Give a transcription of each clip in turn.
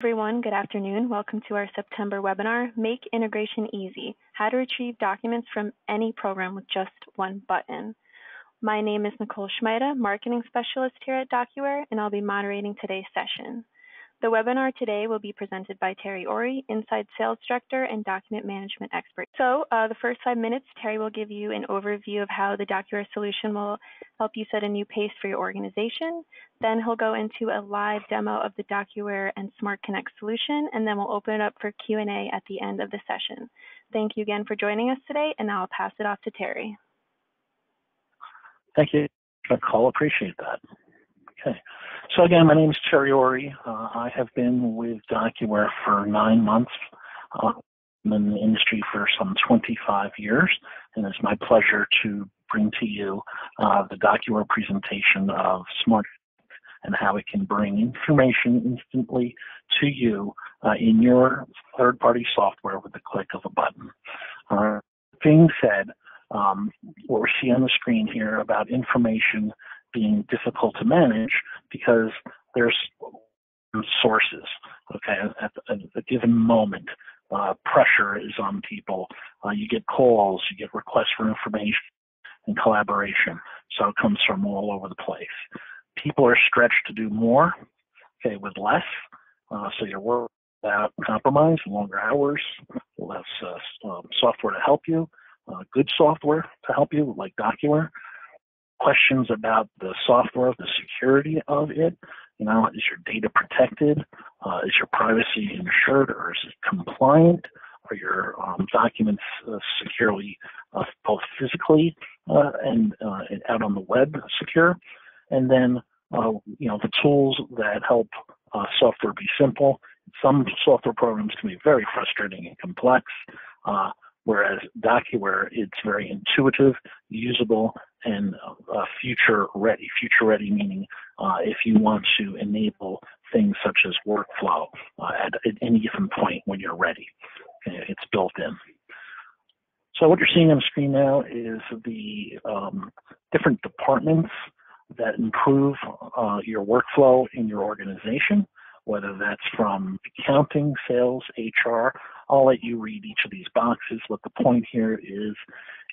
everyone. Good afternoon. Welcome to our September webinar, Make Integration Easy, How to Retrieve Documents from Any Program with Just One Button. My name is Nicole Schmeida, Marketing Specialist here at DocuWare, and I'll be moderating today's session. The webinar today will be presented by Terry Ori, Inside Sales Director and Document Management Expert. So uh, the first five minutes, Terry will give you an overview of how the DocuWare solution will help you set a new pace for your organization. Then he'll go into a live demo of the DocuWare and Smart Connect solution, and then we'll open it up for Q&A at the end of the session. Thank you again for joining us today, and now I'll pass it off to Terry. Thank you, Nicole. Appreciate that. Okay. So again, my name is Terry Ori. Uh, I have been with DocuWare for nine months. Uh, I'm in the industry for some 25 years, and it's my pleasure to bring to you uh, the DocuWare presentation of Smart and how it can bring information instantly to you uh, in your third-party software with the click of a button. Uh, being said, um, what we see on the screen here about information being difficult to manage because there's sources. Okay, at, a given moment, uh, pressure is on people. Uh, you get calls, you get requests for information and collaboration. So it comes from all over the place. People are stretched to do more, okay, with less. Uh, so you're worried about compromise, longer hours, less uh, um, software to help you, uh, good software to help you, like DocuWare questions about the software, the security of it. You know, is your data protected? Uh, is your privacy ensured or is it compliant? Are your um, documents uh, securely, uh, both physically uh, and, uh, and, out on the web secure? And then, uh, you know, the tools that help software be simple. Some software programs can be very frustrating and complex whereas DocuWare, it's very intuitive, usable, and uh, future ready. Future ready meaning uh, if you want to enable things such as workflow uh, at, at, any given point when you're ready. It's built in. So what you're seeing on the screen now is the um, different departments that improve uh, your workflow in your organization whether that's from accounting, sales, HR. I'll let you read each of these boxes. But the point here is,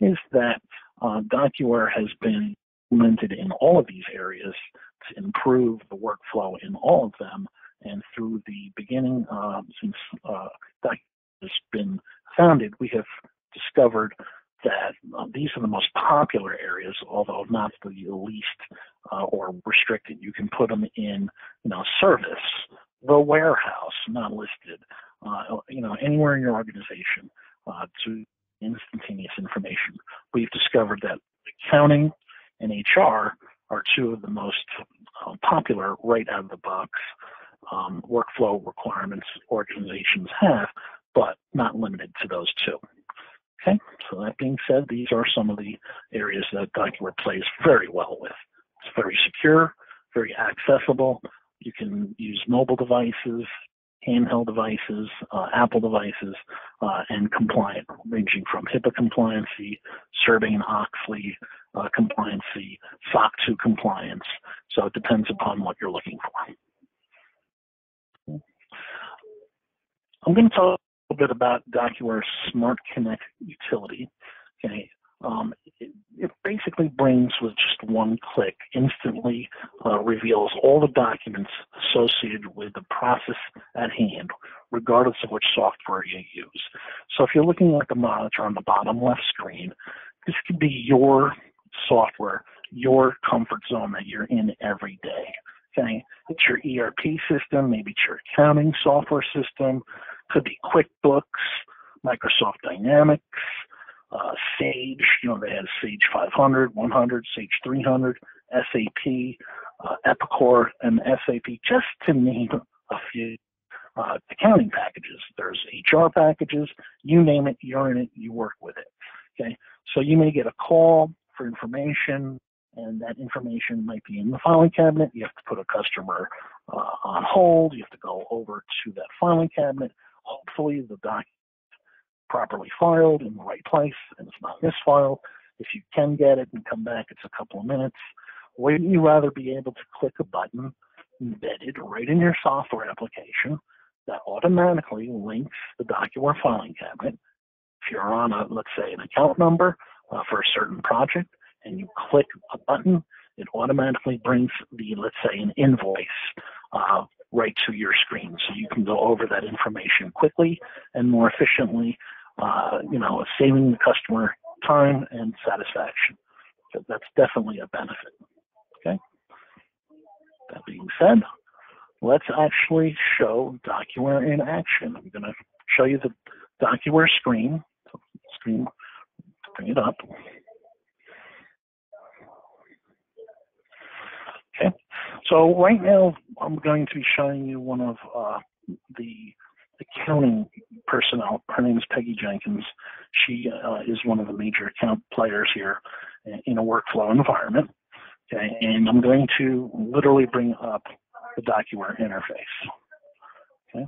is that uh, DocuWare has been implemented in all of these areas to improve the workflow in all of them. And through the beginning, uh, since uh, DocuWare has been founded, we have discovered that uh, these are the most popular areas, although not the least uh, or restricted. You can put them in, you know, service, the warehouse, not listed, uh, you know, anywhere in your organization uh, to instantaneous information. We've discovered that accounting and HR are two of the most uh, popular right out of the box um, workflow requirements organizations have, but not limited to those two. Okay, so that being said, these are some of the areas that DocuWare plays very well with. It's very secure, very accessible, you can use mobile devices, handheld devices, uh, Apple devices, uh, and compliant, ranging from HIPAA compliancy, Sarbanes-Oxley uh, compliancy, SOC 2 compliance. So it depends upon what you're looking for. I'm going to talk a little bit about DocuWare's Smart Connect utility. Okay, um, it, it, basically brings with just one click, instantly uh, reveals all the documents associated with the process at hand, regardless of which software you use. So if you're looking at the monitor on the bottom left screen, this could be your software, your comfort zone that you're in every day. Okay, it's your ERP system, maybe it's your accounting software system, could be QuickBooks, Microsoft Dynamics, uh, Sage, you know, they had Sage 500, 100, Sage 300, SAP, uh, Epicor, and SAP, just to name a few uh, accounting packages. There's HR packages, you name it, you're in it, you work with it. Okay, so you may get a call for information, and that information might be in the filing cabinet. You have to put a customer uh, on hold. You have to go over to that filing cabinet. Hopefully, the doc properly filed in the right place and it's not misfiled. If you can get it and come back, it's a couple of minutes. Wouldn't you rather be able to click a button embedded right in your software application, that automatically links the DocuWare filing cabinet. If you're on a, let's say, an account number uh, for a certain project, and you click a button, it automatically brings the, let's say, an invoice uh, right to your screen. So you can go over that information quickly and more efficiently, uh, you know, saving the customer time and satisfaction. So that's definitely a benefit. Okay. That being said, let's actually show DocuWare in action. I'm going to show you the DocuWare screen. So screen, bring it up. Okay, so right now I'm going to be showing you one of uh, the accounting personnel. Her name is Peggy Jenkins. She uh, is one of the major account players here in a workflow environment. Okay, and I'm going to literally bring up the DocuWare interface. Okay,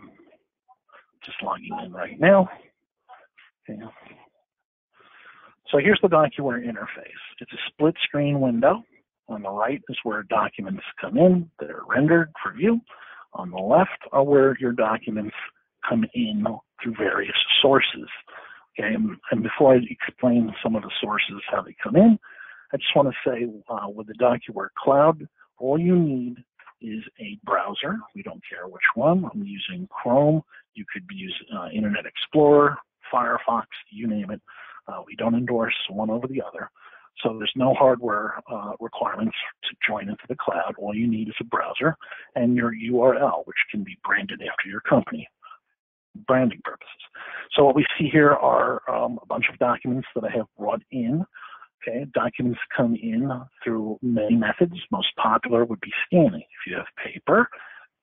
just logging in right now. Okay. So here's the DocuWare interface. It's a split screen window. On the right is where documents come in that are rendered for view. On the left are where your documents come in through various sources. Okay, and before I explain some of the sources, how they come in, I just want to say uh, with the DocuWare Cloud, all you need is a browser. We don't care which one. I'm using Chrome. You could use uh, Internet Explorer, Firefox, you name it. Uh, we don't endorse one over the other. So there's no hardware uh, requirements to join into the cloud. All you need is a browser and your URL, which can be branded after your company, branding purposes. So what we see here are um, a bunch of documents that I have brought in. Okay, documents come in through many methods. Most popular would be scanning. If you have paper,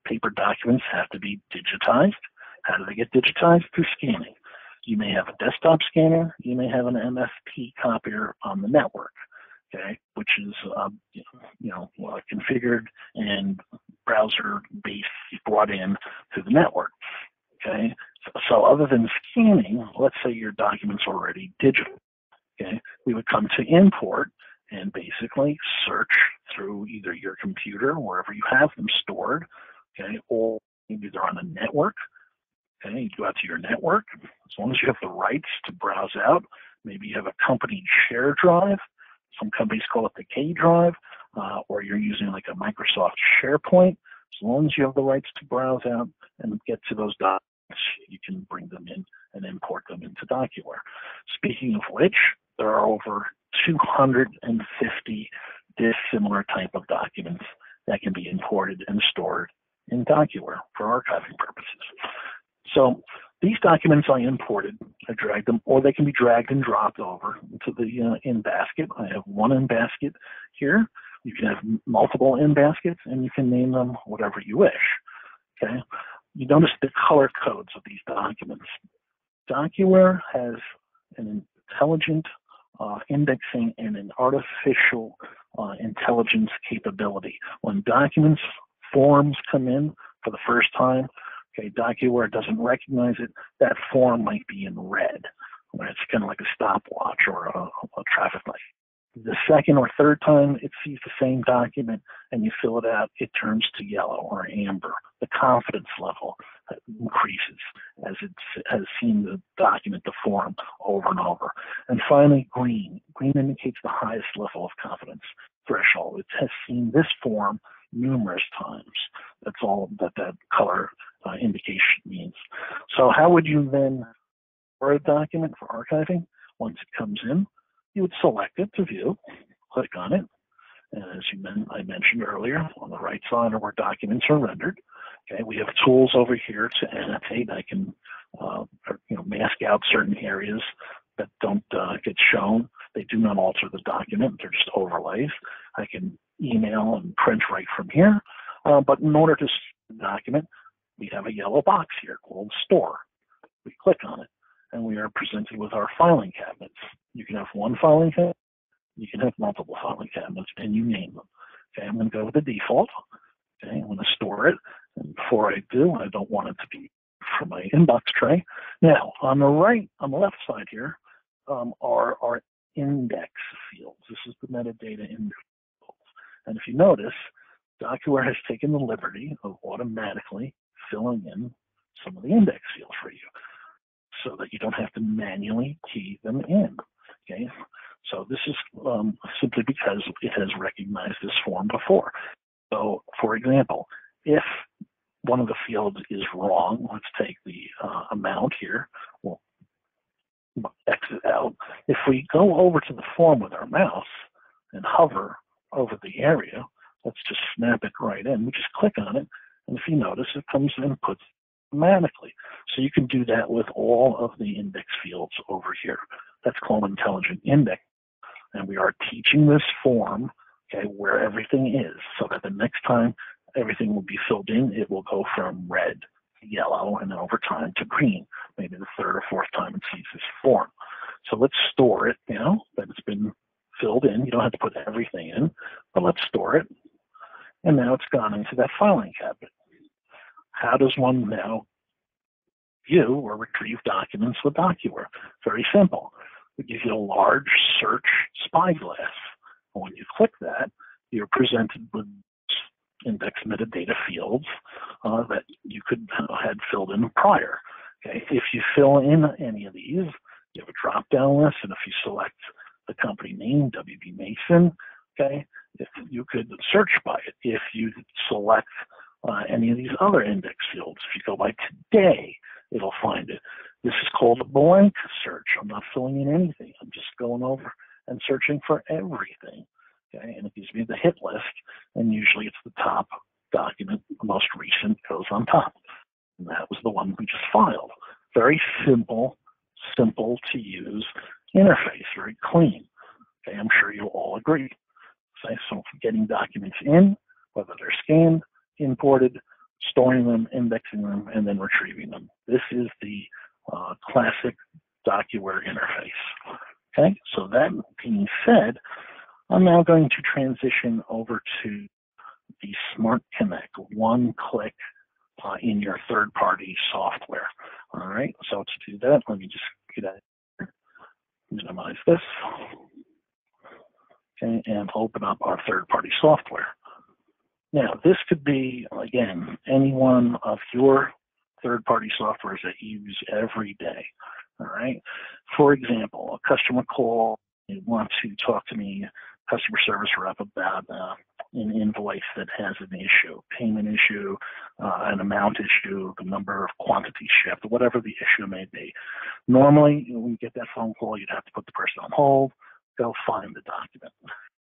paper documents have to be digitized. How do they get digitized? Through scanning. You may have a desktop scanner. You may have an MFP copier on the network, okay, which is uh, you know uh, configured and browser-based brought in to the network. Okay, so, other than scanning, let's say your document's are already digital. Okay, we would come to import and basically search through either your computer, wherever you have them stored, okay, or maybe they're on a network Okay, you go out to your network. As long as you have the rights to browse out, maybe you have a company share drive. Some companies call it the K drive, uh, or you're using like a Microsoft SharePoint. As long as you have the rights to browse out and get to those documents, you can bring them in and import them into DocuWare. Speaking of which, there are over 250 dissimilar type of documents that can be imported and stored in DocuWare for archiving purposes. So these documents I imported, I dragged them, or they can be dragged and dropped over to the uh, in basket. I have one in basket here. You can have multiple in baskets, and you can name them whatever you wish. Okay. You notice the color codes of these documents. DocuWare has an intelligent uh, indexing and an artificial uh, intelligence capability. When documents forms come in for the first time, Okay, DocuWare doesn't recognize it. That form might be in red. It's kind of like a stopwatch or a, a traffic light. The second or third time it sees the same document and you fill it out, it turns to yellow or amber. The confidence level increases as it has seen the document, the form, over and over. And finally, green. Green indicates the highest level of confidence threshold. It has seen this form numerous times. That's all that that color uh, indication means. So how would you then a document for archiving? Once it comes in, you would select it to view, click on it, and as you men- I mentioned earlier, on the right side are where documents are rendered. Okay, we have tools over here to annotate. I can, uh, you know, mask out certain areas that don't uh, get shown. They do not alter the document; they're just overlays. I can email and print right from here. Uh, but in order to document, we have a yellow box here called Store. We click on it, and we are presented with our filing cabinets. You can have one filing cabinet, you can have multiple filing cabinets, and you name them. Okay, I'm going to go with the default. Okay, I'm going to store it. And before I do, I don't want it to be from my inbox tray. Now, on the right, on the left side here, um, are our index fields. This is the metadata index fields. and if you notice, DocuWare has taken the liberty of automatically filling in some of the index fields for you so that you don't have to manually key them in. Okay, so this is um, simply because it has recognized this form before. So, for example, if one of the fields is wrong, let's take the uh, amount here, we'll exit out. If we go over to the form with our mouse and hover over the area, let's just snap it right in. We just click on it, and if you notice, it comes and puts automatically. So you can do that with all of the index fields over here. That's called intelligent index. And we are teaching this form, okay, where everything is, so that the next time everything will be filled in, it will go from red to yellow and then over time to green, maybe the third or fourth time it sees this form. So let's store it you now that it's been filled in. You don't have to put everything in, but let's store it. And now it's gone into that filing cabinet. How does one now view or retrieve documents with DocuWare? Very simple. We give you a large search spyglass. When you click that, you're presented with index metadata fields uh, that you could have had filled in prior. Okay, if you fill in any of these, you have a drop-down list, and if you select the company name, WB Mason, okay, if you could search by it. If you select uh, any of these other index fields, if you go by today, it'll find it. This is called a blank search. I'm not filling in anything. I'm just going over and searching for everything. Okay, and it gives me the hit list, and usually it's the top document, the most recent goes on top. And that was the one we just filed. Very simple, simple to use interface, very clean. Okay, I'm sure you all agree. Okay, so getting documents in, whether they're scanned, imported, storing them, indexing them, and then retrieving them. This is the uh, classic DocuWare interface. Okay, so that being said, I'm now going to transition over to the Smart Connect, one click uh, in your third party software. All right, so to do that, let me just get out, minimize this, okay, and open up our third party software. Now, this could be, again, any one of your third party softwares that you use every day. All right. For example, a customer call, you want to talk to me customer service rep about uh, an invoice that has an issue, payment issue, uh, an amount issue, the number of quantity shipped, whatever the issue may be. Normally, when you get that phone call, you'd have to put the person on hold, go find the document.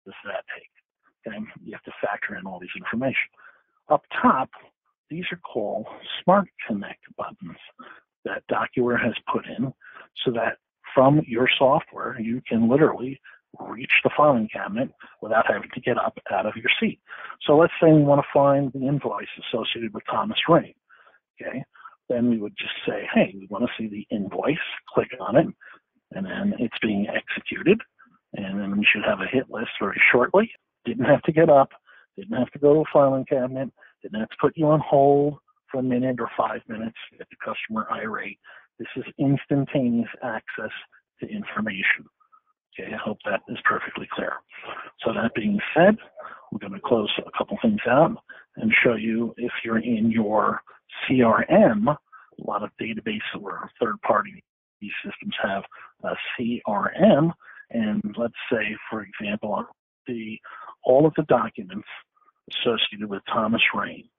Does that take? Okay, you have to factor in all these information. Up top, these are called Smart Connect buttons that DocuWare has put in so that from your software, you can literally reach the filing cabinet without having to get up out of your seat. So let's say we want to find the invoice associated with Thomas Rain. Okay, then we would just say, hey, we want to see the invoice, click on it, and then it's being executed. And then we should have a hit list very shortly. Didn't have to get up, didn't have to go to a filing cabinet, didn't have to put you on hold for a minute or five minutes, get the customer irate. This is instantaneous access to information. Okay, I hope that is perfectly clear. So that being said, we're going to close a couple things out and show you if you're in your CRM, a lot of databases or third-party systems have a CRM, and let's say, for example, the all of the documents associated with Thomas Rain.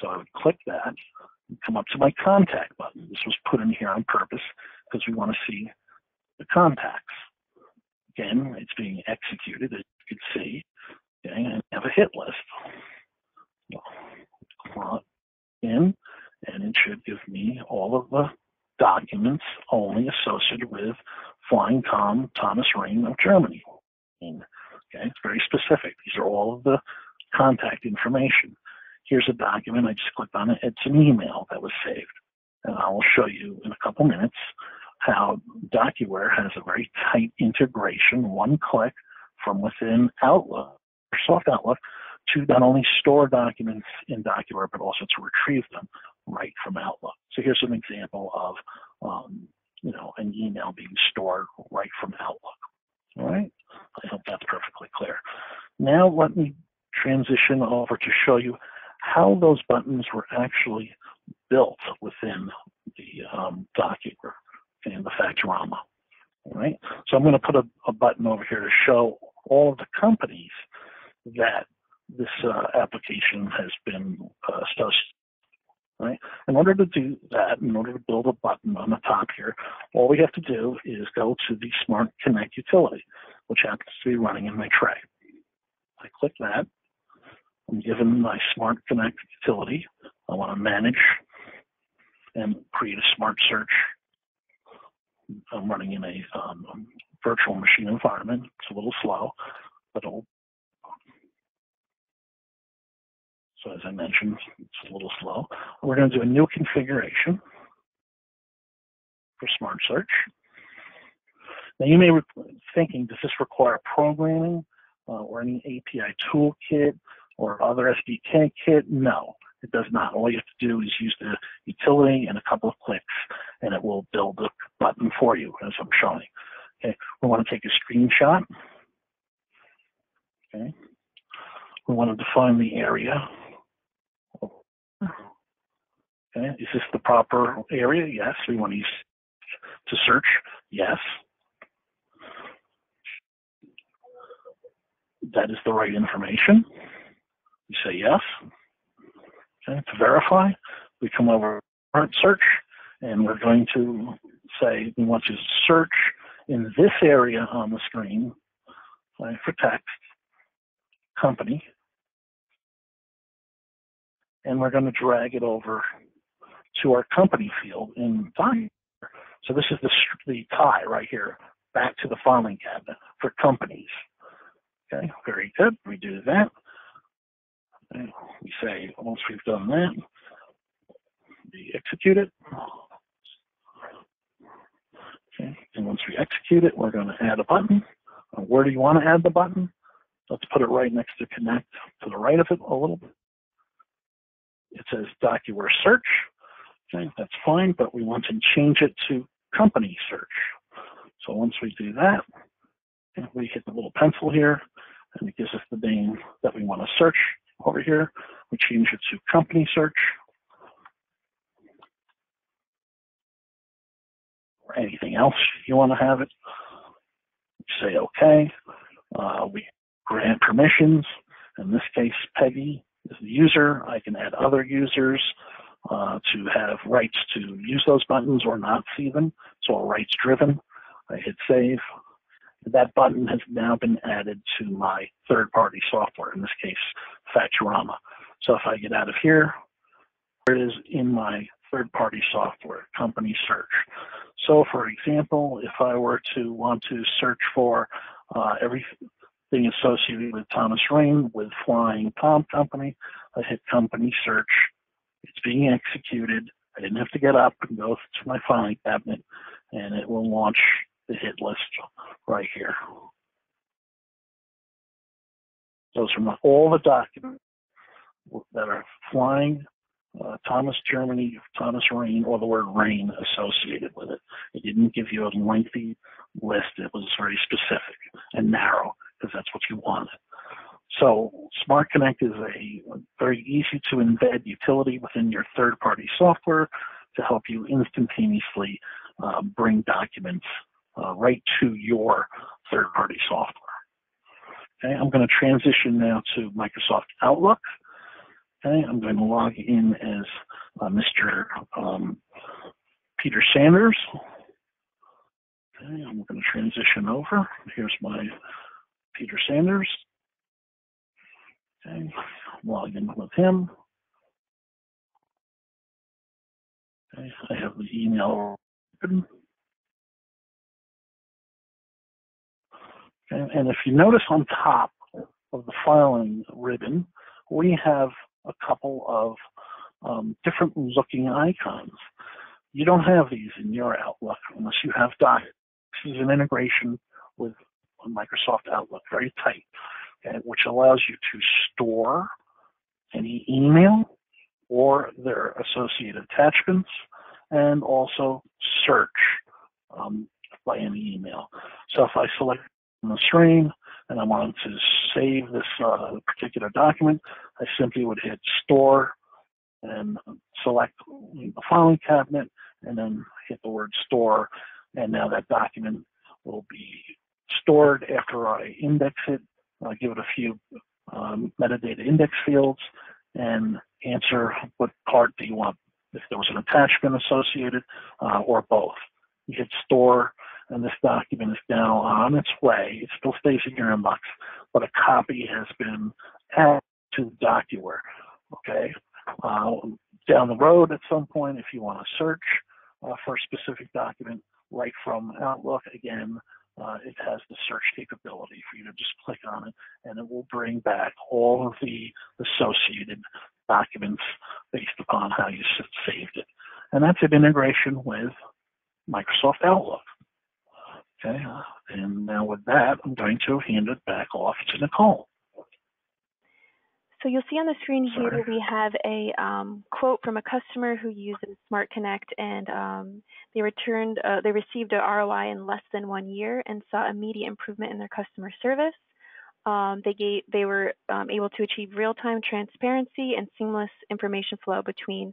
So I would click that, come up to my contact button. This was put in here on purpose because we want to see the contacts. Again, it's being executed, as you can see. Okay, and I have a hit list. Plot in, and it should give me all of the documents only associated with Flying Tom Thomas Rain of Germany. Okay, it's very specific. These are all of the contact information. Here's a document. I just clicked on it. It's an email that was saved. And I will show you in a couple minutes how DocuWare has a very tight integration, one click from within Outlook, or Soft Outlook, to not only store documents in DocuWare, but also to retrieve them right from Outlook. So here's an example of, um, you know, an email being stored right from Outlook. All right. I hope that's perfectly clear. Now let me transition over to show you how those buttons were actually built within the um, document and the Factorama. Right? So I'm going to put a, a, button over here to show all of the companies that this uh, application has been uh, associated. Right. In order to do that, in order to build a button on the top here, all we have to do is go to the Smart Connect utility, which happens to be running in my tray. I click that. Given my Smart Connect utility. I want to manage and create a smart search. I'm running in a um, virtual machine environment. It's a little slow, but it'll So as I mentioned, it's a little slow. We're going to do a new configuration for Smart Search. Now you may be thinking, does this require programming uh, or any API toolkit or other SDK kit? No, it does not. All you have to do is use the utility and a couple of clicks, and it will build the button for you, as I'm showing. Okay, we want to take a screenshot. Okay, we want to define the area. Okay, is this the proper area? Yes. We want to use to search. Yes. That is the right information. You say yes. Okay, to verify, we come over to search and we're going to say we want you to search in this area on the screen for text, company, and we're going to drag it over to our company field in Finder. So this is the, the tie right here back to the filing cabinet for companies. Okay, very good. We do that. We say, once we've done that, we execute it. Okay, and once we execute it, we're going to add a button. Where do you want to add the button? Let's put it right next to connect to the right of it a little bit. It says DocuWare search. Okay, that's fine, but we want to change it to company search. So once we do that, we hit the little pencil here, and it gives us the name that we want to search over here. We change it to company search. Or anything else you want to have it. say OK. Uh, we grant permissions. In this case, Peggy is the user. I can add other users uh, to have rights to use those buttons or not see them. It's all rights driven. I hit save. That button has now been added to my third party software, in this case, Factorama. So if I get out of here, it is in my third party software, company search. So for example, if I were to want to search for uh, everything associated with Thomas Rain with Flying Tom Company, I hit company search it's being executed. I didn't have to get up and go to my filing cabinet, and it will launch the hit list right here. Those are all the documents that are flying uh, Thomas Germany, Thomas Rain, or the word rain associated with it. It didn't give you a lengthy list. It was very specific and narrow because that's what you wanted. So Smart Connect is a very easy to embed utility within your third party software to help you instantaneously uh, bring documents uh, right to your third party software. Okay, I'm going to transition now to Microsoft Outlook. Okay, I'm going to log in as uh, Mr. Um, Peter Sanders. Okay, I'm going to transition over. Here's my Peter Sanders. Okay, log in with him. Okay, I have the email open. Okay, and if you notice on top of the filing ribbon, we have a couple of um, different looking icons. You don't have these in your Outlook unless you have Doc. This is an integration with Microsoft Outlook, very tight okay, which allows you to store any email or their associated attachments and also search um, by any email. So if I select the screen and I wanted to save this uh, particular document, I simply would hit store and select the filing cabinet and then hit the word store. And now that document will be stored after I index it, uh, give it a few um, metadata index fields, and answer what part do you want, if there was an attachment associated, uh, or both. You hit store, and this document is now on its way. It still stays in your inbox, but a copy has been added to DocuWare. Okay. Uh, down the road at some point, if you want to search uh, for a specific document right from Outlook, again, uh, it has the search capability for you to just click on it and it will bring back all of the associated documents based upon how you saved it. And that's an integration with Microsoft Outlook. Okay, and now with that, I'm going to hand it back off to Nicole. So you'll see on the screen here Sorry. we have a um, quote from a customer who uses Smart Connect, and um, they returned, uh, they received a ROI in less than one year and saw immediate improvement in their customer service. Um, they gave, they were um, able to achieve real-time transparency and seamless information flow between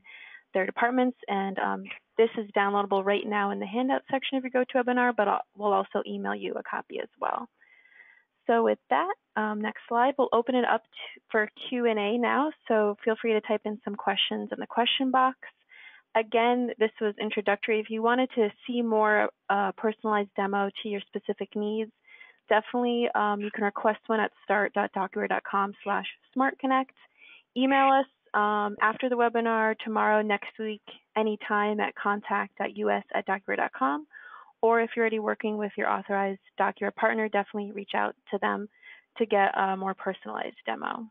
their departments. And um, this is downloadable right now in the handout section if you go to webinar, but I'll, we'll also email you a copy as well. So with that, um, next slide, we'll open it up to, for Q&A now. So feel free to type in some questions in the question box. Again, this was introductory. If you wanted to see more uh, personalized demo to your specific needs, definitely um, you can request one at start.docuware.com slash smartconnect. Email us um, after the webinar tomorrow, next week, anytime at contact.us at docuware.com or if you're already working with your authorized DocuWare partner, definitely reach out to them to get a more personalized demo.